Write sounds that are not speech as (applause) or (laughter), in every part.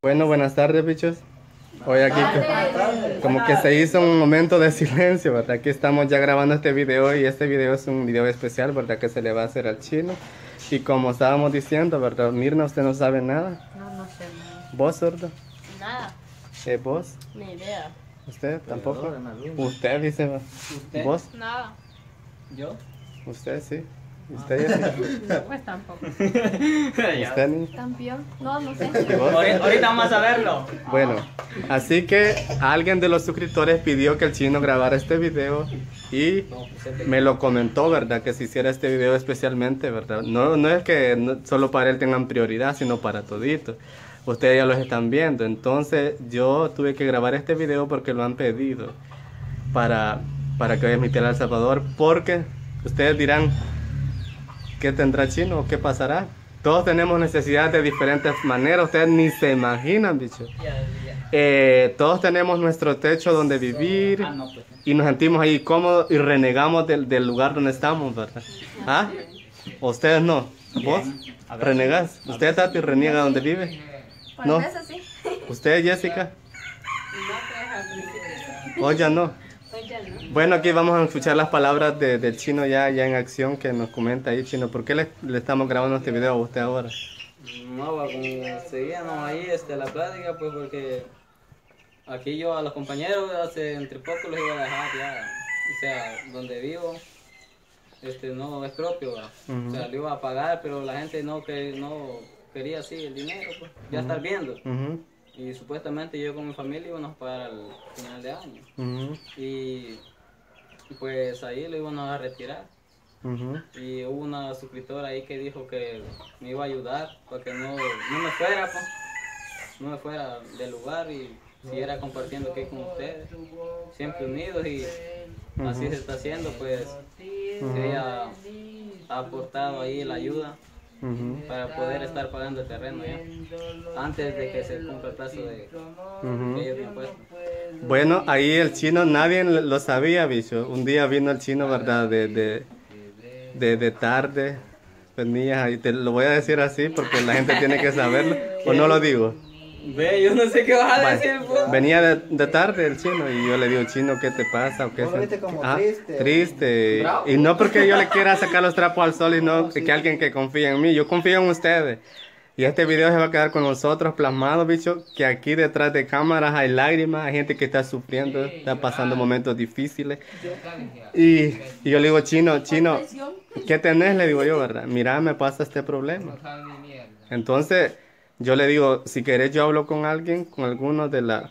Bueno, buenas tardes, bichos. Hoy aquí co- como que se hizo un momento de (laughs) silencio, ¿verdad? Aquí estamos ya grabando este video y este video es un video especial, ¿verdad? Que se le va a hacer al chino. Y como estábamos diciendo, ¿verdad? Mirna, usted no sabe nada. No, no sé nada. ¿Vos, sordo? Nada, ¿Eh, ¿Vos? ni idea. ¿Usted tampoco? ¿Usted dice? va? ¿Usted? ¿Vos? Nada. ¿Yo? ¿Usted sí? ¿Usted Jessica? (laughs) Pues tampoco. (laughs) ¿Usted ni? Campeón. No, no sé. Ahorita, vamos a verlo. Bueno, así que alguien de los suscriptores pidió que el chino grabara este video y me lo comentó, ¿verdad? Que se hiciera este video especialmente, ¿verdad? No, no es que no- solo para él tengan prioridad, sino para todito. Ustedes ya los están viendo. Entonces yo tuve que grabar este video porque lo han pedido para, para que vaya a emitir a El Salvador. Porque ustedes dirán, ¿qué tendrá chino qué pasará? Todos tenemos necesidades de diferentes maneras. Ustedes ni se imaginan, bicho. Eh, todos tenemos nuestro techo donde vivir Ah, pues. y nos sentimos ahí cómodos y renegamos del, del lugar donde estamos, ¿verdad? ¿Ah? ¿Ustedes no? ¿Vos? ¿Renegás? ¿Usted, Tati, reniega donde vive? No. ¿Usted, Jessica? (laughs) No, pues al principio. ¿O ya no? Bueno, aquí vamos a escuchar las palabras de- del chino ya, ya en acción que nos comenta ahí, chino. ¿Por qué le, le estamos grabando este video a usted ahora? No, como seguíamos ahí este, la plática, pues porque aquí yo a los compañeros hace entre poco los iba a dejar ya. O sea, donde vivo, este no es propio. Ujú. O sea, lo iba a pagar, pero la gente no, que, no quería así el dinero, pues ya estar viendo. Y supuestamente yo con mi familia íbamos a pagar al final de año. Y pues ahí lo íbamos a retirar. Y hubo una suscriptora ahí que dijo que me iba a ayudar para que no, no me fuera, pues, no me fuera del lugar y siguiera compartiendo aquí con ustedes, siempre unidos y así se está haciendo, pues. Ella ha aportado ahí la ayuda Para poder estar pagando el terreno ya, antes de que se cumpla el plazo de me puesto. Bueno, ahí el chino, nadie lo sabía, bicho. Un día vino el chino, ¿verdad? De, de, de, de tarde. Venía ahí, te lo voy a decir así porque la gente tiene que saberlo. (laughs) ¿O no lo digo? Ve, yo no sé qué vas a Vale. decir, pues. Venía de, de tarde el chino y yo le digo, chino, ¿qué te pasa? ¿O qué es?" viste como Ah, triste. Triste. Y no porque yo le quiera sacar los trapos al sol y no que alguien que confíe en mí. Yo confío en ustedes. Y este video se va a quedar con nosotros plasmado, bicho, que aquí detrás de cámaras hay lágrimas, hay gente que está sufriendo, está pasando momentos difíciles. Y, y yo le digo, chino, chino, ¿qué tenés? Le digo yo, ¿verdad? Mira, me pasa este problema. Entonces, yo le digo, si querés yo hablo con alguien, con alguno de la...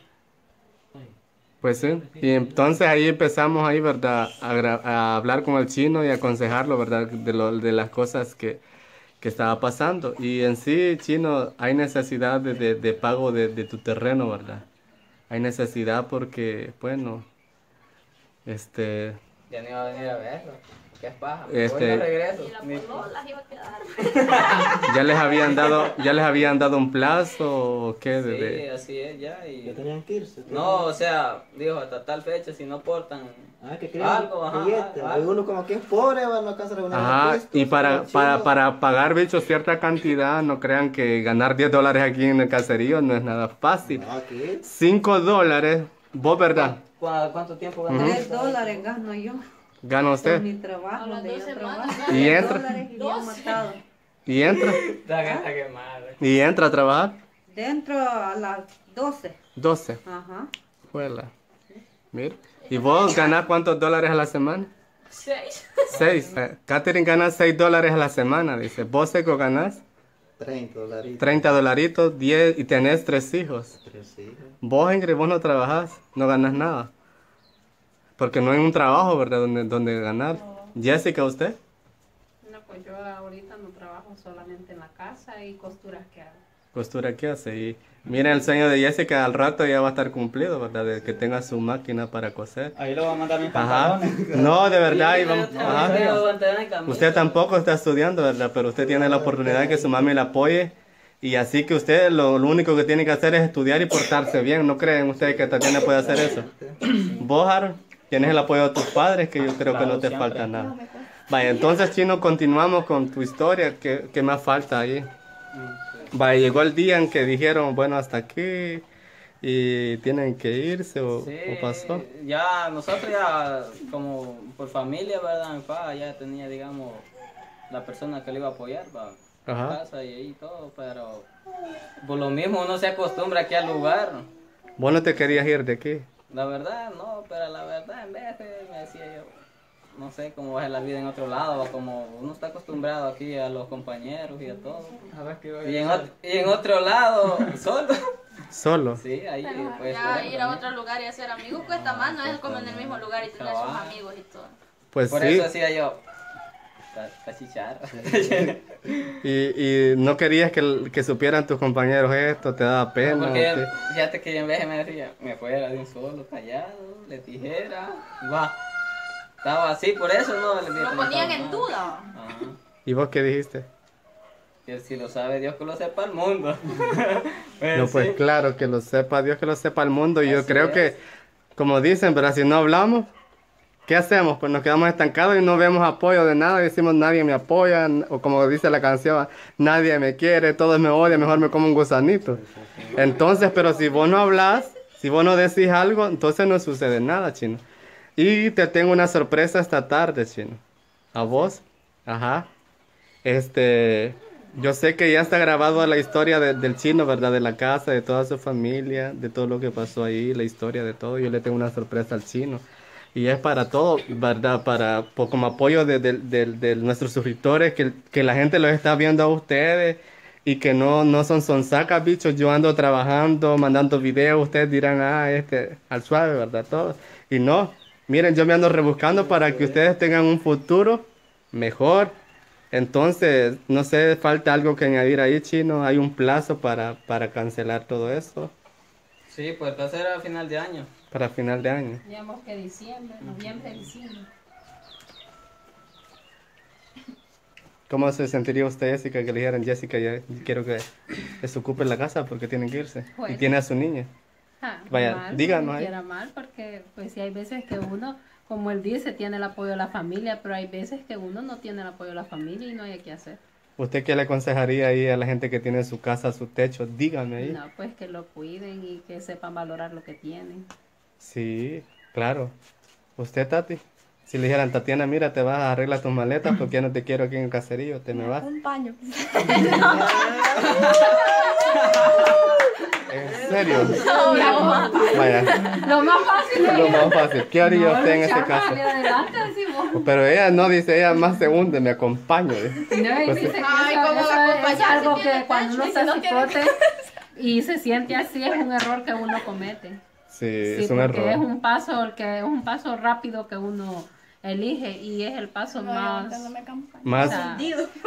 Pues sí. Y entonces ahí empezamos ahí, ¿verdad? A, hablar con el chino y aconsejarlo, ¿verdad? De, lo, de las cosas que, que estaba pasando. Y en sí, chino, hay necesidad de, de- de pago de, de tu terreno, ¿verdad? Hay necesidad porque, bueno, este... Ya no iba a venir a verlo. ¿Qué es paja? Este- no regreso. Y la las iba a quedar. (laughs) ¿Ya les habían dado, ya les habían dado un plazo o qué? De, Sí, así es ya. Y... Ya tenían que irse. No, o sea, dijo hasta tal fecha, si no portan. Ah, que creen. Algo, ajá, billete. algo. Uno como que es pobre, va, no alcanza a reunir Ajá, los y para, para, para pagar, bicho, cierta cantidad, no crean que ganar 10 dólares aquí en el caserío no es nada fácil. No, aquí. 5 dólares, vos, ¿verdad? ¿Cu- ¿Cuánto tiempo ganas? Tres dólares gano yo Gana por usted mi trabajo, A las donde yo semanas, trabajo. ¿Y Tres entra? dólares y matado. y entra, (laughs) y entra a trabajar. Dentro a las 12. 12, Ajá. juela. Mira. ¿Y vos ganás cuántos dólares a la semana? Seis. 6. (laughs) Catherine gana 6 dólares a la semana, dice. Vos, Seco, ganás 30 dolaritos. 30 dolaritos, 10 y tenés 3 hijos. Tres hijos. Vos, Ingrid, vos no trabajás, no ganas nada. Porque no hay un trabajo, ¿verdad? Donde, donde ganar. Jessica, ¿usted? No, pues yo ahorita no trabajo solamente en la casa y costuras que hago. Costura, ¿qué hace? Y miren, el sueño de Jessica al rato ya va a estar cumplido, ¿verdad? De que tenga su máquina para coser. Ahí lo va a mandar mis Ajá. No, de verdad. vamos- ajá. Usted tampoco está estudiando, ¿verdad? Pero usted tiene la oportunidad de que su mami la apoye. Y así que usted lo, lo único que tiene que hacer es estudiar y portarse bien. ¿No creen ustedes que Tatiana puede hacer eso? Vos, Aaron, tienes el apoyo de tus padres, que yo creo que no te falta nada. Vaya, entonces, Chino, continuamos con tu historia. ¿Qué, qué más falta ahí? Va, llegó el día en que dijeron, bueno, hasta aquí y tienen que irse o, Sí, o pasó. ya nosotros ya como por familia, ¿verdad? Mi papá ya tenía, digamos, la persona que le iba a apoyar para casa y ahí todo, pero por lo mismo uno se acostumbra aquí al lugar. Vos no te querías ir de aquí. La verdad, no, pero la verdad en vez de, me decía yo, no sé cómo es la vida en otro lado, o como uno está acostumbrado aquí a los compañeros y a todo. Y en, ot- y en otro lado, (laughs) solo. Solo. Sí, ahí pues. ya ir a también. otro lugar y hacer amigos cuesta más, no es como en el mismo lugar y tener sus amigos y todo. Pues Por sí. eso decía yo, (laughs) Y, y no querías que, que supieran tus compañeros esto, te daba pena. Porque ¿o qué? fíjate que en vez me decía, me fuera de un solo callado, le dijera, va. Estaba así, por eso no le Lo que no ponían en duda. Ajá. ¿Y vos qué dijiste? Que si lo sabe Dios que lo sepa el mundo. (laughs) Pues No, pues sí. claro, que lo sepa Dios, que lo sepa el mundo. Y yo creo es. que, como dicen, pero si no hablamos, ¿qué hacemos? Pues nos quedamos estancados y no vemos apoyo de nada. Decimos, nadie me apoya, o como dice la canción, nadie me quiere, todos me odian, mejor me como un gusanito. Entonces, pero si vos no hablas, si vos no decís algo, entonces no sucede nada, chino. Y te tengo una sorpresa esta tarde, chino. ¿A vos? Ajá. Este, yo sé que ya está grabado la historia de- del chino, ¿verdad? De la casa, de toda su familia, de todo lo que pasó ahí, la historia de todo. Yo le tengo una sorpresa al chino. Y es para todo, ¿verdad? Para, por- como apoyo de, de- de- de nuestros suscriptores, que, que la gente los está viendo a ustedes y que no, no son sonsacas, bichos. Yo ando trabajando, mandando videos, ustedes dirán, ah, este, al suave, ¿verdad? Todo. Y no, miren, yo me ando rebuscando para que ustedes tengan un futuro mejor. Entonces, no sé, falta algo que añadir ahí, chino. Hay un plazo para, para cancelar todo eso Sí, pues va a ser a final de año. Para final de año. Digamos que diciembre, noviembre, diciembre. ¿Cómo se sentiría usted, Jessica, que le dijeran, Jessica, ya quiero que desocupe la casa porque tienen que irse? Y Pues. tiene a su niña. Ah, Vaya, mal, díganos no mal, porque pues sí hay veces que uno, como él dice, tiene el apoyo de la familia, pero hay veces que uno no tiene el apoyo de la familia y no hay qué hacer. ¿Usted qué le aconsejaría ahí a la gente que tiene su casa, su techo? Dígame ahí. No, pues que lo cuiden y que sepan valorar lo que tienen. Sí, claro. ¿Usted, Tati? Si le dijeran, Tatiana, mira, te vas a arreglar tus maletas porque ya no te quiero aquí en el caserío, te me vas. Acompaño. (laughs) (laughs) ¿En serio? Vaya, Lo más fácil es lo más fácil. ¿Qué haría usted en este caso? adelante. Pero ella no dice, ella más se hunde, me acompaño. No, y Pues dice que Ay, ¿cómo eso va es- algo que cuando uno no tiene cipote y se siente así es un error que uno comete. Sí, Sí, es un porque error. es un paso que es un paso rápido que uno elige y es el paso más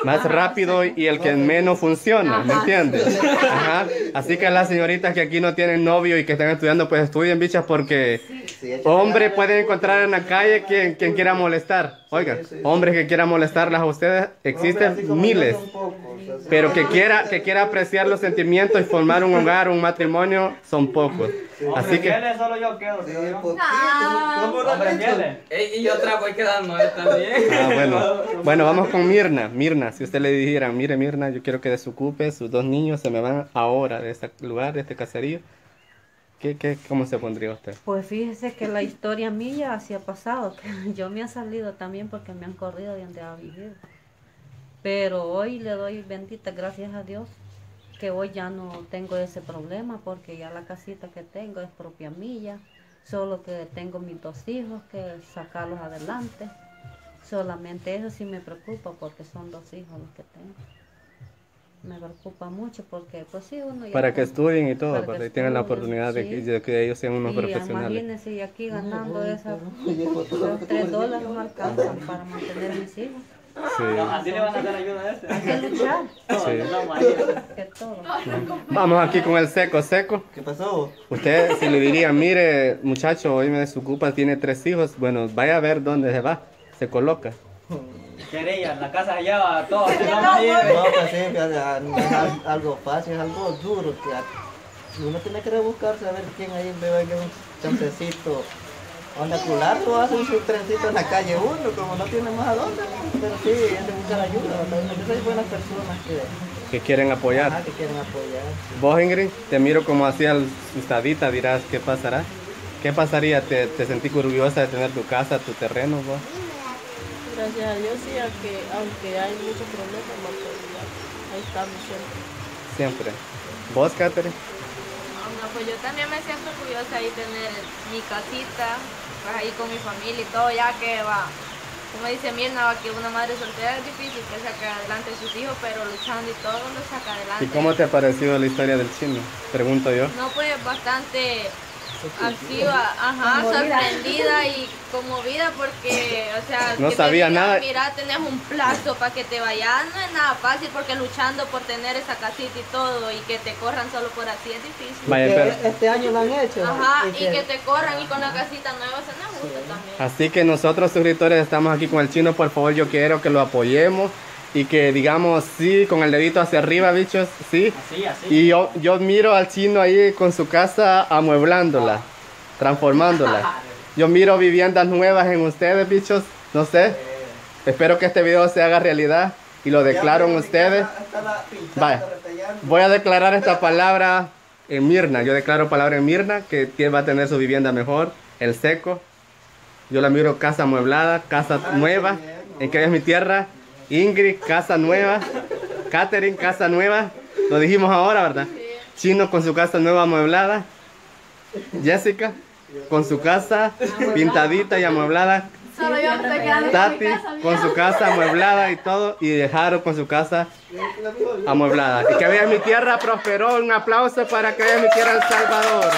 Más, rápido y el que menos funciona, ¿me entiendes? Ajá. Así que las señoritas que aquí no tienen novio y que están estudiando, pues estudien, bichas, porque Sí, hombre puede encontrar en la calle quien, quien quiera molestar. Oiga, Sí, sí, sí. hombres que quieran molestarlas a ustedes, Hombre, existen miles. o sea. Pero que quiera, que quiera apreciar los sentimientos y formar un hogar, un matrimonio, son pocos. Así que, solo yo quedo, Hombre. Ey, y otra voy quedando eh, también. ah, bueno. Bueno, vamos con Mirna. Mirna, si usted le dijera, mire Mirna, yo quiero que desocupe, sus dos niños se me van ahora de este lugar, de este caserío. ¿Qué, qué, ¿Cómo se pondría usted? Pues fíjese que la historia mía así ha pasado, (laughs) que yo me ha salido también porque me han corrido de donde ha vivido. Pero hoy le doy benditas gracias a Dios que hoy ya no tengo ese problema porque ya la casita que tengo es propia mía, solo que tengo mis dos hijos que sacarlos adelante. Solamente eso sí me preocupa porque son dos hijos los que tengo. Me preocupa mucho porque pues sí uno ya Para que estuden y todo, para para que que tengan la estudien, oportunidad de, que, sí. de que ellos sean unos y profesionales. imagínense y aquí ganando los tres dólares no alcanzan para mantener mis hijos. Sí, Así le van a dar ayuda a este. Hay que luchar, sí. Vamos aquí con el seco, seco. ¿Qué pasó? Usted, si le diría, mire, muchacho, hoy me desocupa, tiene tres hijos, bueno, vaya a ver dónde se va, se coloca. Querella, la casa se lleva todo. (laughs) se No, pues sí, es al- algo fácil, es algo duro. Uno tiene que rebuscarse a ver quién ahí le va a un chancecito. Onda culato hace su trencito en la calle uno, como no tiene más a dónde, pero sí, es de buscar ayuda. También hay buenas personas que que quieren apoyar. Ajá, que quieren apoyar. Vos, Ingrid, te miro como así asustadita, dirás, ¿qué pasará? ¿Qué pasaría? ¿Te, te sentís orgullosa de tener tu casa, tu terreno, vos? Gracias a Dios, sí, a que, aunque hay muchos problemas, no, ahí estamos siempre. Siempre. ¿Vos, Catherine? No, pues yo también me siento orgullosa de tener mi casita, pues ahí con mi familia y todo, ya que va, como dice Mirna, va, que una madre soltera es difícil que saque adelante a sus hijos, pero luchando y todo lo saca adelante. ¿Y cómo te ha parecido la historia del chino? Pregunto yo. No, pues bastante activa, ajá, sorprendida y conmovida porque, o sea, No que sabía digan, nada. Mira, tenés un plazo para que te vayas, no es nada fácil porque luchando por tener esa casita y todo y que te corran solo por así es difícil. Vaya, pero- Este año lo han hecho. Ajá, y y que te corran y con la casita nueva, eso no es justo también. Así que nosotros suscriptores estamos aquí con el chino, por favor yo quiero que lo apoyemos y que digamos sí, con el dedito hacia arriba, bichos, sí. Así, así. Y yo, yo miro al chino ahí con su casa amueblándola, transformándola. (laughs) Yo miro viviendas nuevas en ustedes, bichos, no sé. Espero que este video se haga realidad y lo declaro en ustedes. Vaya, voy a declarar esta (laughs) palabra en Mirna. Yo declaro palabra en Mirna que tiene- va a tener su vivienda mejor, el seco. Yo la miro casa amueblada, casa nueva. ¿En qué es mi tierra? Ingrid, casa nueva. Catherine, casa nueva. Lo dijimos ahora, ¿verdad? Chino con su casa nueva amueblada. Jessica con su casa pintadita y amueblada. Tati con su casa amueblada y todo. Y Jaro con su casa amueblada. Y que vea mi tierra prosperó. Un aplauso para que vea mi tierra El Salvador.